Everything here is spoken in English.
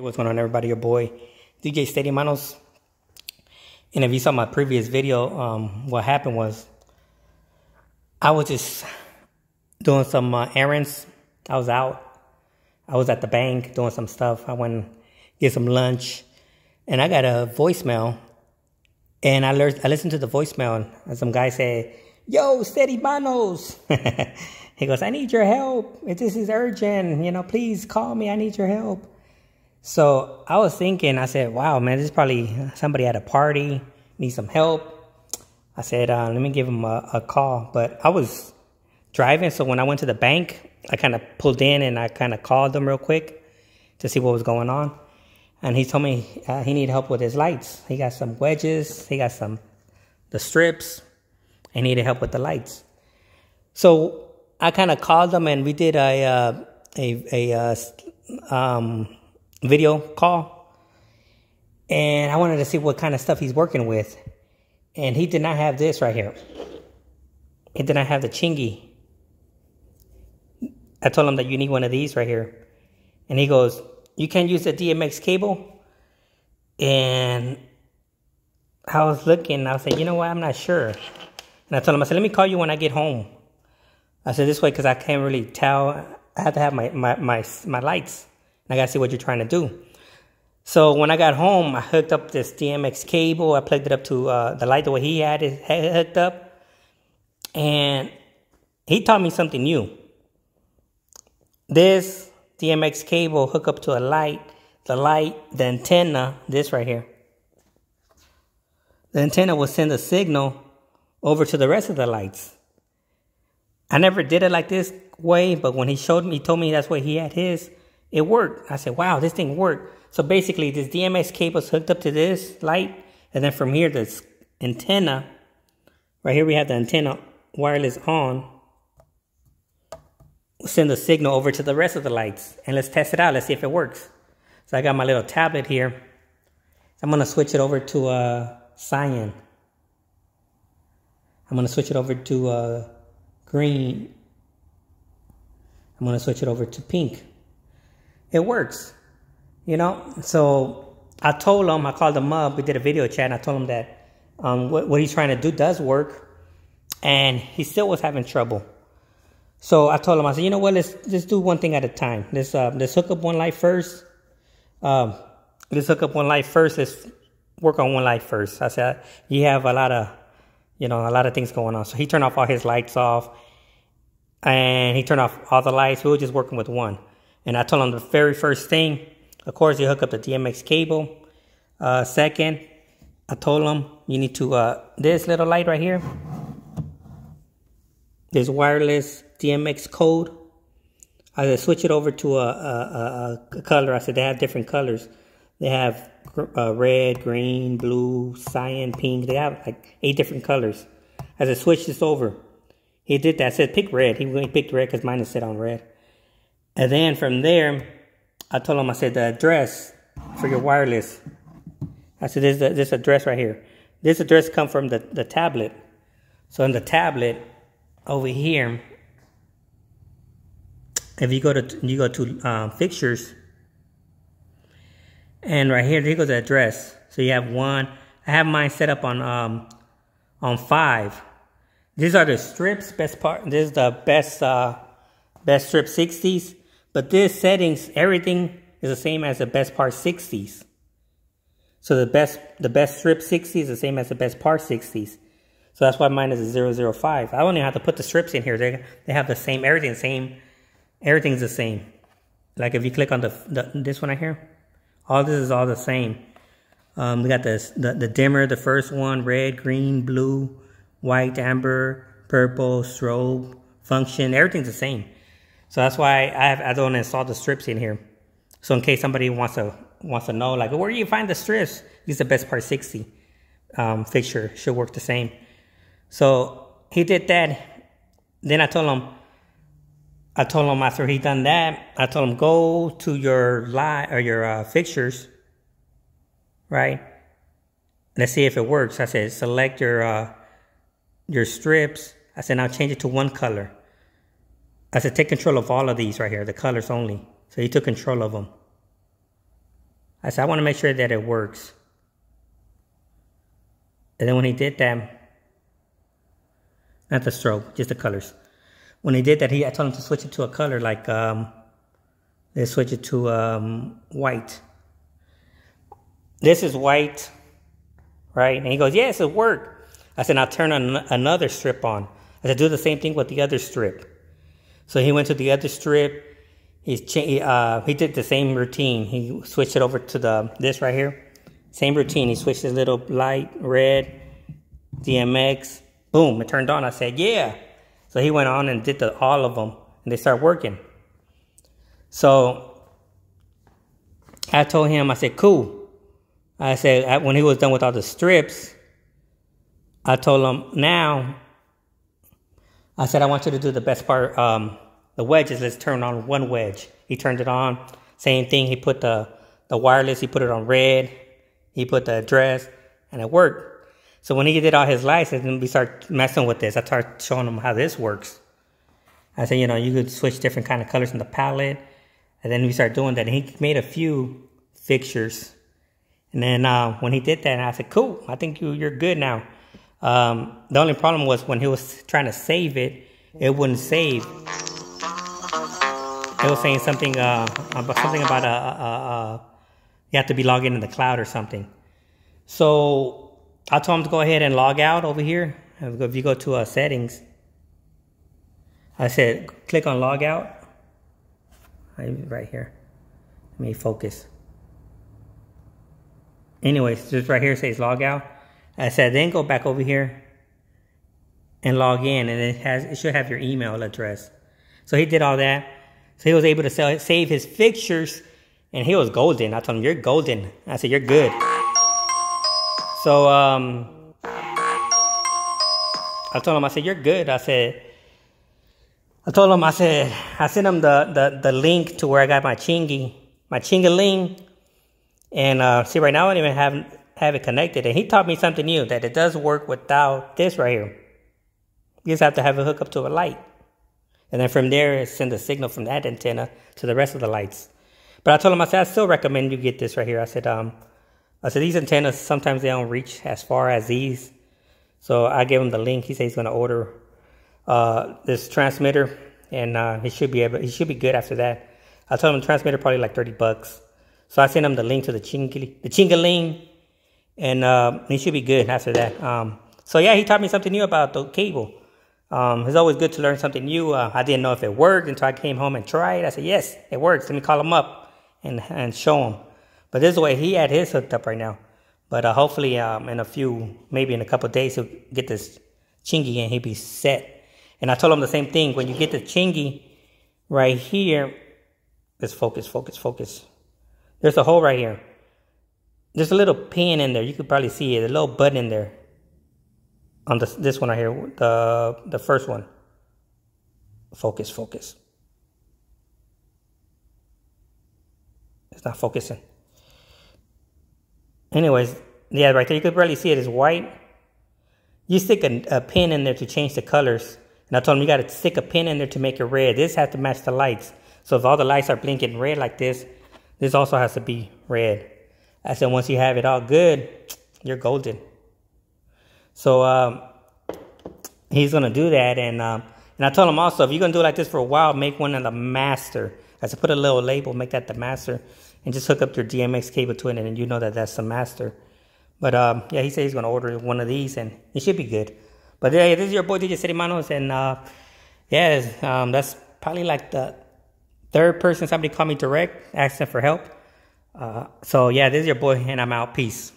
Hey, what's going on everybody? Your boy DJ Steady Manos. And if you saw my previous video, um, what happened was I was just doing some uh, errands. I was out. I was at the bank doing some stuff. I went get some lunch, and I got a voicemail. And I learned, I listened to the voicemail, and some guy said, "Yo, Steady Manos." he goes, "I need your help. If this is urgent. You know, please call me. I need your help." So I was thinking, I said, wow, man, this is probably somebody at a party, need some help. I said, uh, let me give him a, a, call. But I was driving, so when I went to the bank, I kind of pulled in and I kind of called them real quick to see what was going on. And he told me uh, he needed help with his lights. He got some wedges, he got some, the strips, and needed help with the lights. So I kind of called them and we did a, uh, a, a, uh, um, video call. And I wanted to see what kind of stuff he's working with. And he did not have this right here. He did not have the chingy. I told him that you need one of these right here. And he goes, you can't use the DMX cable? And I was looking, I was like, you know what, I'm not sure. And I told him, I said, let me call you when I get home. I said, this way, because I can't really tell. I have to have my, my, my, my lights. I gotta see what you're trying to do. So when I got home, I hooked up this DMX cable. I plugged it up to uh, the light the way he had it hooked up. And he taught me something new. This DMX cable hook up to a light, the light, the antenna, this right here. The antenna will send a signal over to the rest of the lights. I never did it like this way, but when he showed me, he told me that's what he had his. It worked. I said, wow, this thing worked. So basically, this DMX cable is hooked up to this light. And then from here, this antenna, right here we have the antenna wireless on. We'll send the signal over to the rest of the lights. And let's test it out. Let's see if it works. So I got my little tablet here. I'm going to switch it over to uh, cyan. I'm going to switch it over to uh, green. I'm going to switch it over to pink it works. You know, so I told him, I called him up, we did a video chat, and I told him that um, what, what he's trying to do does work, and he still was having trouble. So I told him, I said, you know what, let's just do one thing at a time. Let's uh, let's hook up one light first. Um, let's hook up one light first. Let's work on one light first. I said, you have a lot of, you know, a lot of things going on. So he turned off all his lights off, and he turned off all the lights. We were just working with one. And I told him the very first thing, of course, you hook up the DMX cable. Uh, second, I told him you need to, uh, this little light right here, this wireless DMX code. I said switch it over to a, a, a, a color. I said they have different colors. They have uh, red, green, blue, cyan, pink. They have like eight different colors. I said switch this over. He did that. I said pick red. He picked red because mine is set on red. And then from there, I told him, I said, the address for your wireless. I said, this, this address right here. This address come from the, the tablet. So in the tablet, over here, if you go to you go to um, fixtures, and right here, here goes the address. So you have one. I have mine set up on um, on five. These are the strips. Best part. This is the best uh, best strip 60s. But this settings, everything is the same as the best part 60s. So the best the best strip 60 is the same as the best part 60s. So that's why mine is a 005. I don't even have to put the strips in here. They they have the same everything same everything's the same. Like if you click on the, the this one right here, all this is all the same. Um, we got this the, the dimmer, the first one, red, green, blue, white, amber, purple, strobe, function, everything's the same. So that's why I, have, I don't install the strips in here. So in case somebody wants to wants to know, like, where do you find the strips? Use the best part 60 um, fixture. Should work the same. So he did that. Then I told him, I told him after he done that, I told him go to your light or your uh, fixtures, right? Let's see if it works. I said select your uh, your strips. I said now change it to one color. I said, take control of all of these right here, the colors only. So he took control of them. I said, I want to make sure that it works. And then when he did that, not the stroke, just the colors. When he did that, he I told him to switch it to a color like um, let's switch it to um, white. This is white, right? And he goes, yes, it worked. I said, now turn on another strip on. I said, do the same thing with the other strip. So he went to the other strip. He's cha- uh, he did the same routine. He switched it over to the this right here. Same routine. He switched his little light red, DMX. Boom! It turned on. I said, yeah. So he went on and did the, all of them, and they start working. So I told him, I said, cool. I said when he was done with all the strips, I told him now. I said I want you to do the best part. Um, the wedges. Let's turn on one wedge. He turned it on. Same thing. He put the the wireless. He put it on red. He put the address, and it worked. So when he did all his license, and we start messing with this, I start showing him how this works. I said, you know, you could switch different kind of colors in the palette, and then we start doing that. And he made a few fixtures, and then uh, when he did that, I said, cool. I think you you're good now. Um, the only problem was when he was trying to save it, it wouldn't save. It was saying something uh, about something about a, a, a, you have to be logged in in the cloud or something. So I told him to go ahead and log out over here. If you go to uh, settings, I said click on log out. Right here. Let me focus. Anyways, just right here says log out. I said then go back over here and log in, and it has it should have your email address. So he did all that. So he was able to sell, save his fixtures, and he was golden. I told him, "You're golden." I said, "You're good." So um, I told him, I said, "You're good." I said, I told him, I said, I sent him the the, the link to where I got my chingy, my chingaling, and uh, see, right now I don't even have have it connected. And he taught me something new that it does work without this right here. You just have to have it hook up to a light. And then from there, it sends a signal from that antenna to the rest of the lights. But I told him, I said, I still recommend you get this right here. I said, um, I said, these antennas, sometimes they don't reach as far as these. So I gave him the link. He said he's going to order uh, this transmitter and uh, he should be able, he should be good after that. I told him the transmitter probably like 30 bucks. So I sent him the link to the chingly, the chingaling and uh, he should be good after that. Um, so yeah, he taught me something new about the cable. Um, it's always good to learn something new. Uh, I didn't know if it worked until I came home and tried. I said, yes, it works. Let me call him up and, and show him. But this is the way he had his hooked up right now. But uh, hopefully um, in a few, maybe in a couple days, he'll get this chingy and he'll be set. And I told him the same thing. When you get the chingy right here, let's focus, focus, focus. There's a hole right here. There's a little pin in there. You could probably see it, a little button in there on this this one right here, the the first one. Focus, focus. It's not focusing. Anyways, yeah, right there, you could probably see. It's white. You stick a, a pin in there to change the colors. And I told him you got to stick a pin in there to make it red. This has to match the lights. So if all the lights are blinking red like this, this also has to be red. I said once you have it all good, you're golden. So um, he's gonna do that, and um, and I told him also if you're gonna do it like this for a while, make one of the master. I said put a little label, make that the master, and just hook up your DMX cable to it, and you know that that's the master. But um, yeah, he said he's gonna order one of these, and it should be good. But yeah, this is your boy DJ Steady Manos, and uh, yeah, um, that's probably like the third person somebody called me direct asking for help. Uh, so yeah, this is your boy, and I'm out. Peace.